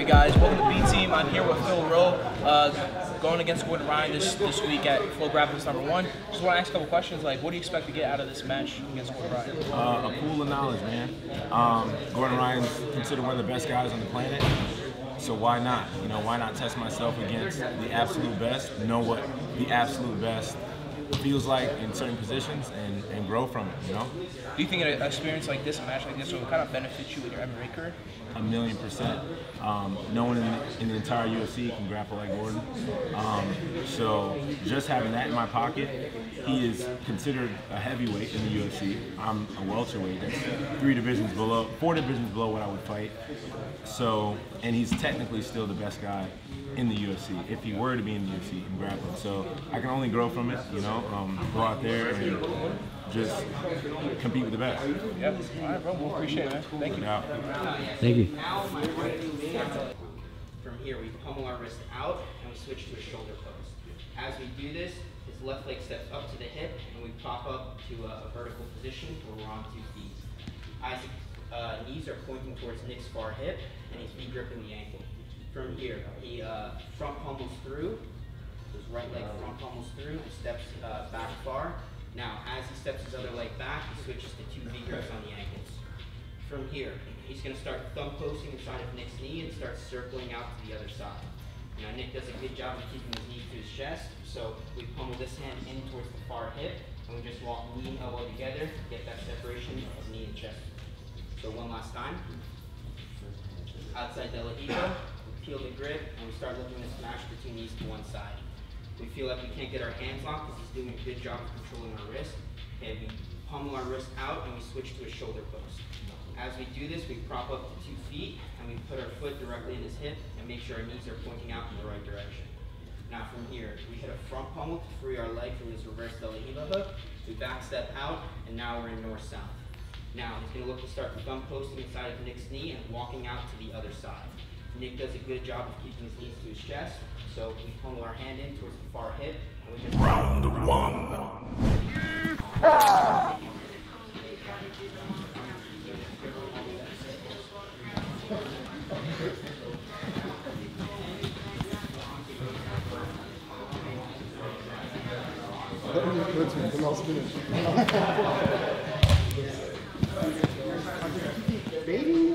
Alright guys, welcome to B Team. I'm here with Phil Rowe, uh, going against Gordon Ryan this this week at FloGrappling number one. Just want to ask a couple questions, like what do you expect to get out of this match against Gordon Ryan? Uh, a pool of knowledge, man. Um, Gordon Ryan's considered one of the best guys on the planet. So why not? You know, why not test myself against the absolute best, know what the absolute best feels like in certain positions and, and grow from it, you know? Do you think an experience like this, a match like this, will kind of benefit you in your MMA career? A million percent. Um, no one in the, in the, entire UFC can grapple like Gordon. Um, so just having that in my pocket, he is considered a heavyweight in the UFC. I'm a welterweight. That's three divisions below, four divisions below what I would fight. So, and he's technically still the best guy in the UFC, if he were to be in the UFC in grappling. So I can only grow from it, you know, um, go out there and just compete with the best. Yeah. All right, bro. We'll appreciate it, man. Thank you. Yeah. Thank you. From here, we pummel our wrist out and we switch to a shoulder pose. As we do this, his left leg steps up to the hip and we pop up to a, a vertical position where we're on two feet. Isaac's uh, knees are pointing towards Nick's far hip and he's feet gripping the ankle. From here, he uh, front pummels through, his right leg front pummels through and steps uh, back far. Now, as he steps his other leg back, he switches to two V grips on the ankles. From here, he's going to start thumb posting inside of Nick's knee and start circling out to the other side. Now, Nick does a good job of keeping his knee to his chest, so we pummel this hand in towards the far hip, and we just walk knee and elbow together, to get that separation of knee and chest. So one last time. Outside De La Riva, we peel the grip, and we start looking to smash the two knees to one side. We feel like we can't get our hands on because he's doing a good job of controlling our wrist. And we pummel our wrist out and we switch to a shoulder pose. As we do this, we prop up to two feet and we put our foot directly in his hip and make sure our knees are pointing out in the right direction. Now from here, we hit a front pummel to free our leg from his reverse De La hook. We back step out and now we're in north-south. Now he's going to look to start thumb posting inside of Nick's knee and walking out to the other side. Nick does a good job of keeping his knees to his chest, so we pummel our hand in towards the far hip, and we just round one. Baby.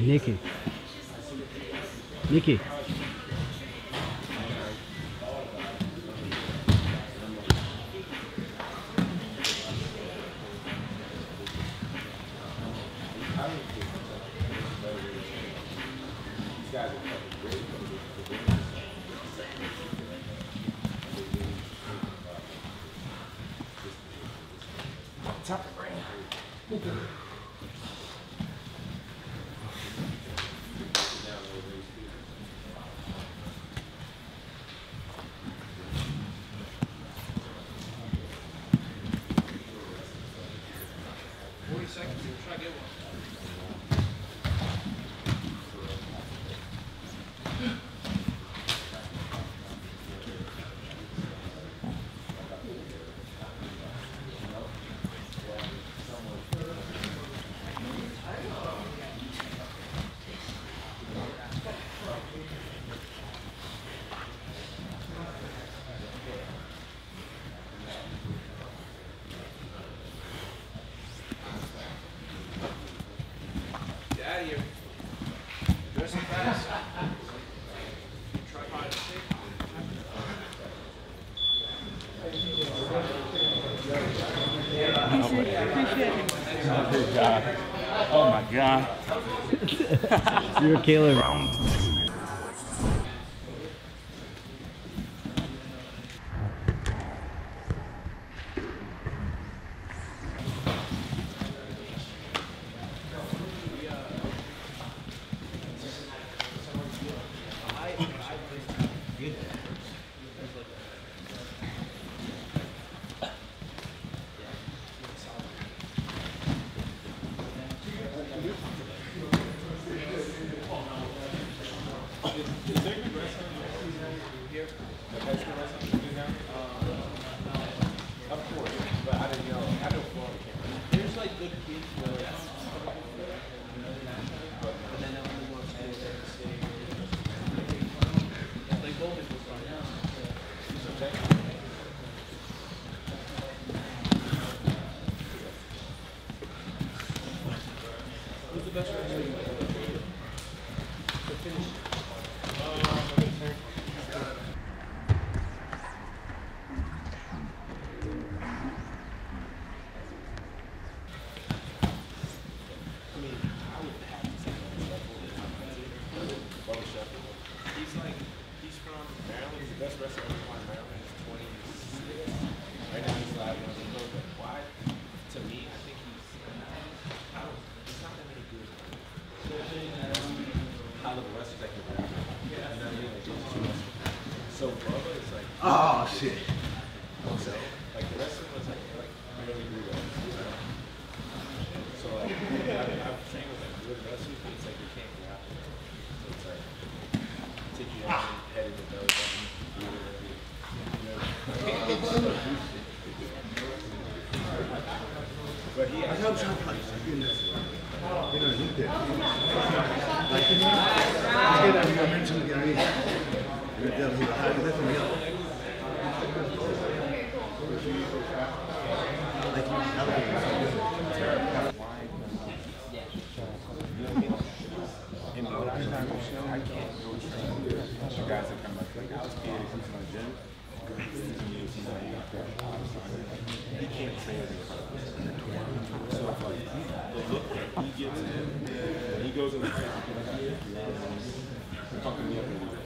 Nikki. Nikki. Forty seconds here, try to get one. Get out of here. Dress him fast. Tripod stick. Good job. Oh my God. You're a killer. There's like good kids where like, and then they'll only go to school there to stay. Like Bowman was fun. Who's the best wrestler? To finish. He's like, he's from Maryland. He's the best wrestler ever fought in Maryland. He's 26. Right now he's like, one of those, but why? To me, I think he's, I don't, he's not that many good. High level wrestlers that can rap. You know what I mean? Like, those two wrestlers. So Bubba is like, Oh shit. so, like the rest of like, like barely do that. you know? So like, I've trained with like good wrestlers, but it's like you can't rap. So it's like, take you out and head in the belly button, do whatever you know. But he I actually, help some place. You know, you know, did. Like, you I get I mentioned the he goes in the fucking me up.